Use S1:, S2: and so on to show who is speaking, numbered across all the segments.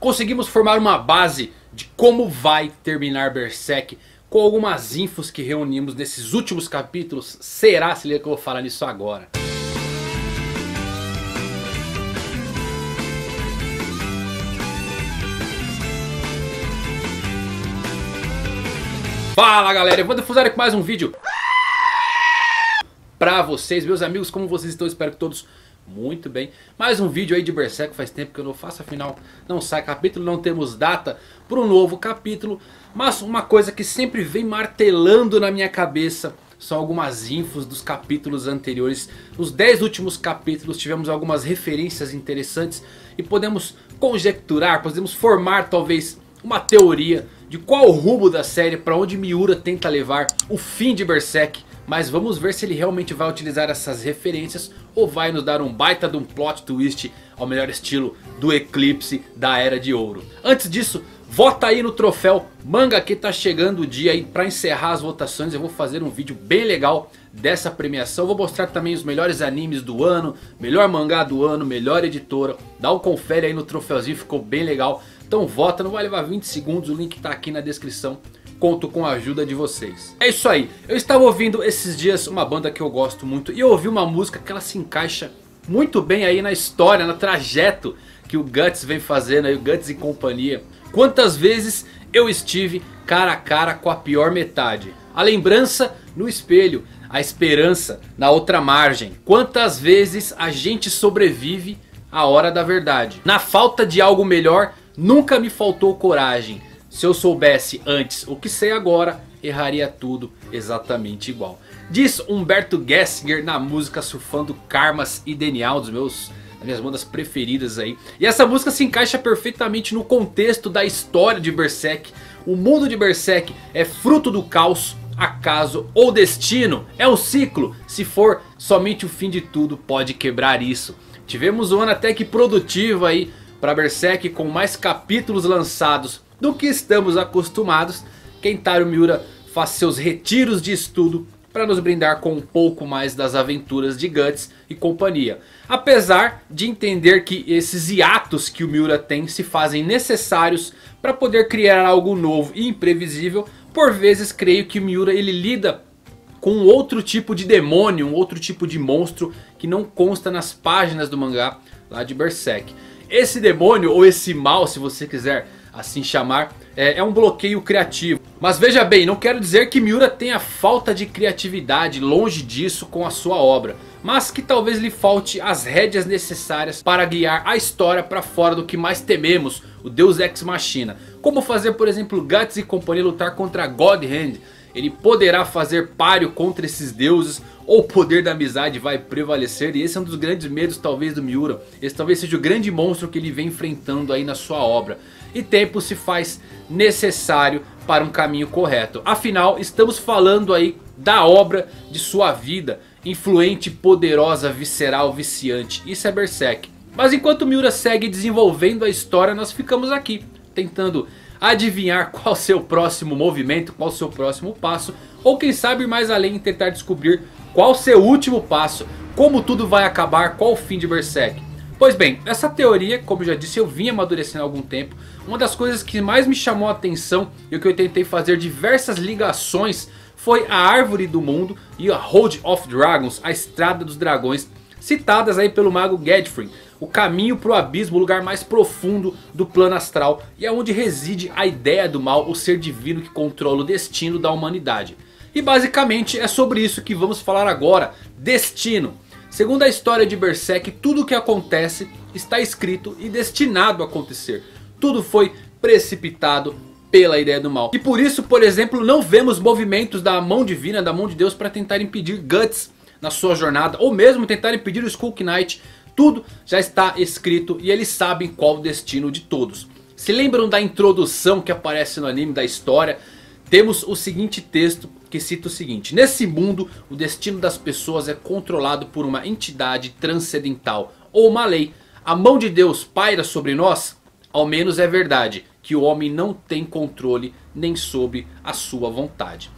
S1: conseguimos formar uma base de como vai terminar Berserk com algumas infos que reunimos nesses últimos capítulos. Será se liga que eu vou falar nisso agora. Fala galera, eu vou difusar aqui mais um vídeo pra vocês, meus amigos, como vocês estão? Espero que todos muito bem. Mais um vídeo aí de Berserk, faz tempo que eu não faço, afinal não sai capítulo, não temos data para um novo capítulo. Mas uma coisa que sempre vem martelando na minha cabeça são algumas infos dos capítulos anteriores. Nos 10 últimos capítulos tivemos algumas referências interessantes e podemos conjecturar, podemos formar talvez uma teoria de qual o rumo da série, para onde Miura tenta levar o fim de Berserk. Mas vamos ver se ele realmente vai utilizar essas referências ou vai nos dar um baita de um plot twist ao melhor estilo do Eclipse da Era de Ouro. Antes disso, vota aí no troféu Manga que tá chegando o dia aí para encerrar as votações. Eu vou fazer um vídeo bem legal dessa premiação. Vou mostrar também os melhores animes do ano, melhor mangá do ano, melhor editora. Dá um confere aí no troféuzinho, ficou bem legal. Então vota, não vai levar 20 segundos, o link tá aqui na descrição conto com a ajuda de vocês. É isso aí, eu estava ouvindo esses dias uma banda que eu gosto muito e eu ouvi uma música que ela se encaixa muito bem aí na história, no trajeto que o Guts vem fazendo aí, o Guts e companhia. Quantas vezes eu estive cara a cara com a pior metade. A lembrança no espelho, a esperança na outra margem. Quantas vezes a gente sobrevive à hora da verdade. Na falta de algo melhor, nunca me faltou coragem. Se eu soubesse antes o que sei agora, erraria tudo exatamente igual. Diz Humberto Gessinger na música Surfando Karmas e Denial, dos meus, minhas bandas preferidas aí. E essa música se encaixa perfeitamente no contexto da história de Berserk. O mundo de Berserk é fruto do caos, acaso ou destino. É um ciclo, se for somente o fim de tudo pode quebrar isso. Tivemos um ano até que produtivo aí para Berserk com mais capítulos lançados do que estamos acostumados. Kentaro Miura faz seus retiros de estudo para nos brindar com um pouco mais das aventuras de Guts e companhia. Apesar de entender que esses hiatos que o Miura tem se fazem necessários para poder criar algo novo e imprevisível. Por vezes creio que o Miura ele lida com outro tipo de demônio, um outro tipo de monstro que não consta nas páginas do mangá lá de Berserk. Esse demônio ou esse mal se você quiser assim chamar, é, é, um bloqueio criativo. Mas veja bem, não quero dizer que Miura tenha falta de criatividade, longe disso com a sua obra. Mas que talvez lhe falte as rédeas necessárias para guiar a história para fora do que mais tememos, o Deus Ex Machina. Como fazer por exemplo Guts e companhia lutar contra God Hand. Ele poderá fazer páreo contra esses deuses ou o poder da amizade vai prevalecer. E esse é um dos grandes medos talvez do Miura. Esse talvez seja o grande monstro que ele vem enfrentando aí na sua obra e tempo se faz necessário para um caminho correto. Afinal, estamos falando aí da obra de sua vida, influente, poderosa, visceral, viciante. Isso é Berserk. Mas enquanto Miura segue desenvolvendo a história, nós ficamos aqui, tentando adivinhar qual seu próximo movimento, qual seu próximo passo. Ou quem sabe mais além tentar descobrir qual seu último passo, como tudo vai acabar, qual o fim de Berserk. Pois bem, essa teoria, como eu já disse, eu vinha amadurecendo há algum tempo. Uma das coisas que mais me chamou a atenção e o que eu tentei fazer diversas ligações foi a Árvore do Mundo e a Road of Dragons, a Estrada dos Dragões, citadas aí pelo mago Godfrey. O caminho para o abismo, o lugar mais profundo do plano astral e é onde reside a ideia do mal, o ser divino que controla o destino da humanidade. E basicamente é sobre isso que vamos falar agora, destino. Segundo a história de Berserk, tudo o que acontece está escrito e destinado a acontecer. Tudo foi precipitado pela ideia do mal. E por isso, por exemplo, não vemos movimentos da mão divina, da mão de Deus para tentar impedir Guts na sua jornada. Ou mesmo tentar impedir o Skull Knight. Tudo já está escrito e eles sabem qual o destino de todos. Se lembram da introdução que aparece no anime da história? Temos o seguinte texto que cita o seguinte. Nesse mundo o destino das pessoas é controlado por uma entidade transcendental ou uma lei. A mão de Deus paira sobre nós? Ao menos é verdade que o homem não tem controle nem sob a sua vontade.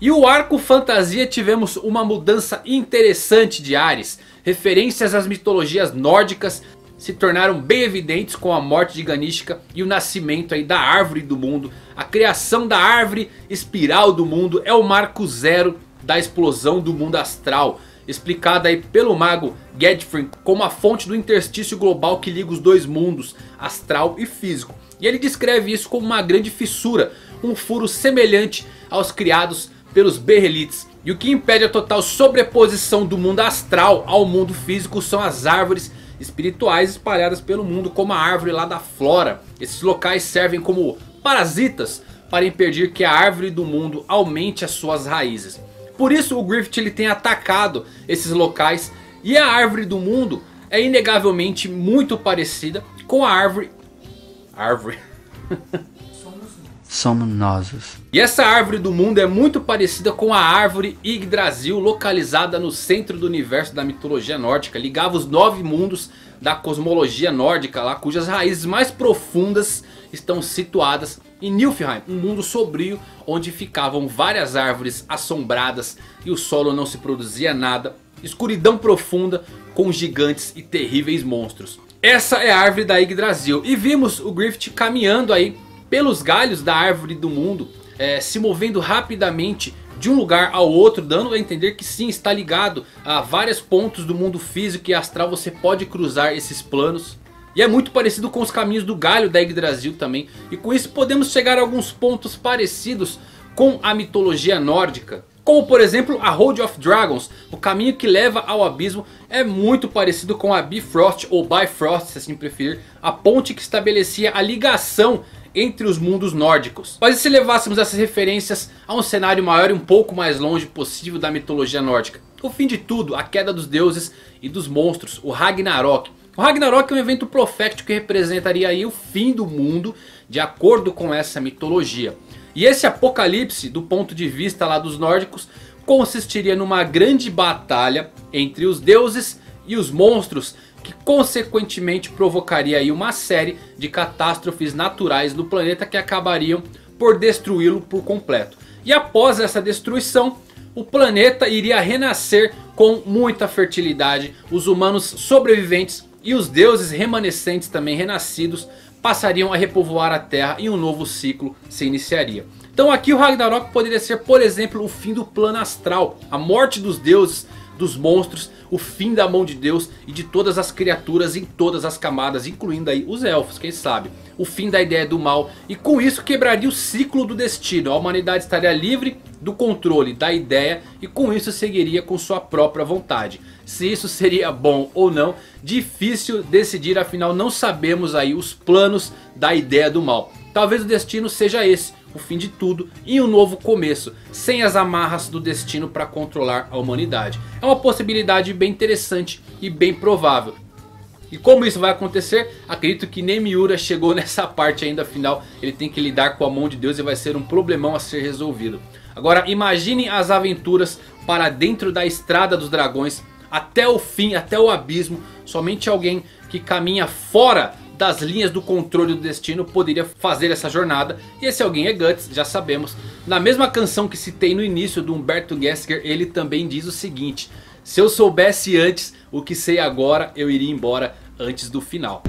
S1: E o arco fantasia tivemos uma mudança interessante de ares. Referências às mitologias nórdicas se tornaram bem evidentes com a morte de Ganishka e o nascimento aí da árvore do mundo. A criação da árvore espiral do mundo é o marco zero da explosão do mundo astral. Explicada aí pelo mago Gedfrin como a fonte do interstício global que liga os dois mundos, astral e físico. E ele descreve isso como uma grande fissura, um furo semelhante aos criados pelos Berrelites. E o que impede a total sobreposição do mundo astral ao mundo físico são as árvores espirituais espalhadas pelo mundo como a árvore lá da flora. Esses locais servem como parasitas para impedir que a árvore do mundo aumente as suas raízes. Por isso o Griffith ele tem atacado esses locais e a árvore do mundo é inegavelmente muito parecida com a árvore... Árvore...
S2: somos nós.
S1: E essa árvore do mundo é muito parecida com a árvore Yggdrasil localizada no centro do universo da mitologia nórdica. Ligava os nove mundos da cosmologia nórdica lá, cujas raízes mais profundas estão situadas em Nilfheim, um mundo sombrio onde ficavam várias árvores assombradas e o solo não se produzia nada. Escuridão profunda com gigantes e terríveis monstros. Essa é a árvore da Yggdrasil e vimos o Griffith caminhando aí pelos galhos da árvore do mundo, é, se movendo rapidamente de um lugar ao outro, dando a entender que sim, está ligado a vários pontos do mundo físico e astral, você pode cruzar esses planos. E é muito parecido com os caminhos do galho da Yggdrasil também. E com isso podemos chegar a alguns pontos parecidos com a mitologia nórdica. Como por exemplo a Road of Dragons, o caminho que leva ao abismo é muito parecido com a Bifrost ou Bifrost se assim preferir. A ponte que estabelecia a ligação entre os mundos nórdicos. Mas e se levássemos essas referências a um cenário maior e um pouco mais longe possível da mitologia nórdica? O fim de tudo, a queda dos deuses e dos monstros, o Ragnarok. O Ragnarok é um evento profético que representaria o fim do mundo de acordo com essa mitologia. E esse apocalipse do ponto de vista lá dos nórdicos consistiria numa grande batalha entre os deuses e os monstros que consequentemente provocaria aí uma série de catástrofes naturais no planeta que acabariam por destruí-lo por completo. E após essa destruição, o planeta iria renascer com muita fertilidade, os humanos sobreviventes e os deuses remanescentes também renascidos passariam a repovoar a Terra e um novo ciclo se iniciaria. Então aqui o Ragnarok poderia ser por exemplo o fim do plano astral, a morte dos deuses, dos monstros o fim da mão de Deus e de todas as criaturas em todas as camadas, incluindo aí os elfos, quem sabe. O fim da ideia do mal e com isso quebraria o ciclo do destino. A humanidade estaria livre do controle da ideia e com isso seguiria com sua própria vontade. Se isso seria bom ou não, difícil decidir, afinal não sabemos aí os planos da ideia do mal. Talvez o destino seja esse, o fim de tudo e um novo começo, sem as amarras do destino para controlar a humanidade. É uma possibilidade bem interessante e bem provável. E como isso vai acontecer? Acredito que nem Miura chegou nessa parte ainda final. Ele tem que lidar com a mão de Deus e vai ser um problemão a ser resolvido. Agora imaginem as aventuras para dentro da estrada dos dragões. Até o fim, até o abismo. Somente alguém que caminha fora das linhas do controle do destino poderia fazer essa jornada. E esse alguém é Guts, já sabemos. Na mesma canção que citei no início do Humberto Gessinger, ele também diz o seguinte. Se eu soubesse antes o que sei agora, eu iria embora antes do final.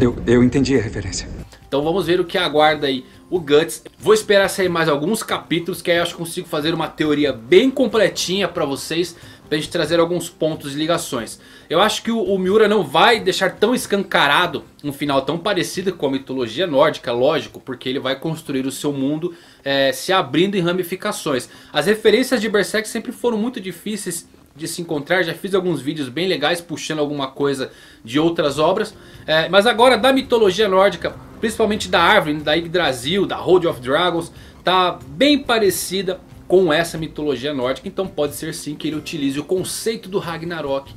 S3: Eu, eu entendi a referência.
S1: Então vamos ver o que aguarda aí o Guts. Vou esperar sair mais alguns capítulos que aí eu acho que consigo fazer uma teoria bem completinha para vocês pra gente trazer alguns pontos de ligações. Eu acho que o, o, Miura não vai deixar tão escancarado um final tão parecido com a mitologia nórdica, lógico, porque ele vai construir o seu mundo é, se abrindo em ramificações. As referências de Berserk sempre foram muito difíceis de se encontrar, já fiz alguns vídeos bem legais puxando alguma coisa de outras obras. É, mas agora da mitologia nórdica, principalmente da árvore, da Yggdrasil, da Road of Dragons, tá bem parecida com essa mitologia nórdica. Então pode ser sim que ele utilize o conceito do Ragnarok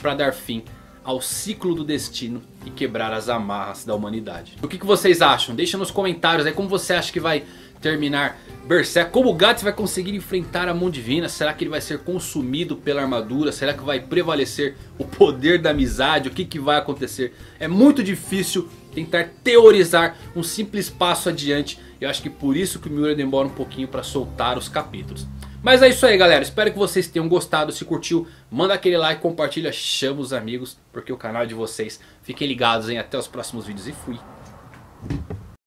S1: para dar fim ao ciclo do destino e quebrar as amarras da humanidade. O que, que vocês acham? Deixa nos comentários aí como você acha que vai terminar Berserk. Como o Guts vai conseguir enfrentar a mão divina? Será que ele vai ser consumido pela armadura? Será que vai prevalecer o poder da amizade? O que, que vai acontecer? É muito difícil tentar teorizar um simples passo adiante. Eu acho que por isso que o Miura demora um pouquinho para soltar os capítulos. Mas é isso aí galera, espero que vocês tenham gostado, se curtiu, manda aquele like, compartilha, chama os amigos, porque o canal é de vocês. Fiquem ligados, hein, até os próximos vídeos e fui.